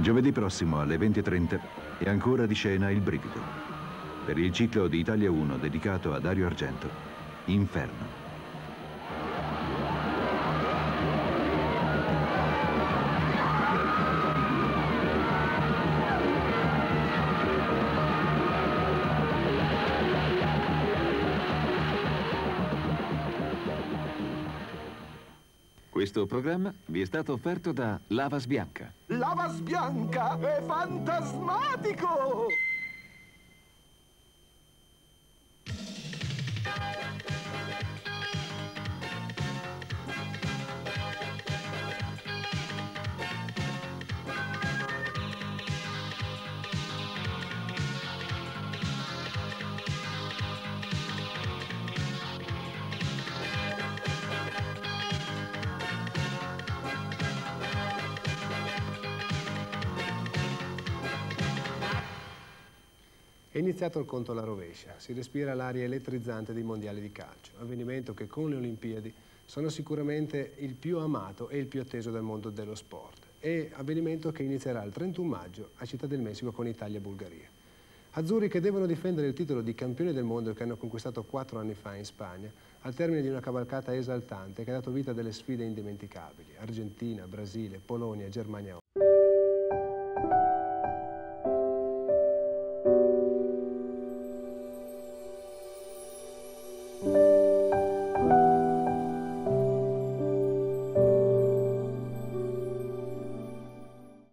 Giovedì prossimo alle 20.30 è ancora di scena il brivido. Per il ciclo di Italia 1 dedicato a Dario Argento, Inferno. Questo programma vi è stato offerto da Lavas Bianca. Lavas Bianca è fantasmatico! È iniziato il conto alla rovescia, si respira l'aria elettrizzante dei mondiali di calcio, avvenimento che con le Olimpiadi sono sicuramente il più amato e il più atteso del mondo dello sport e avvenimento che inizierà il 31 maggio a Città del Messico con Italia e Bulgaria. Azzurri che devono difendere il titolo di campioni del mondo che hanno conquistato quattro anni fa in Spagna, al termine di una cavalcata esaltante che ha dato vita a delle sfide indimenticabili. Argentina, Brasile, Polonia, Germania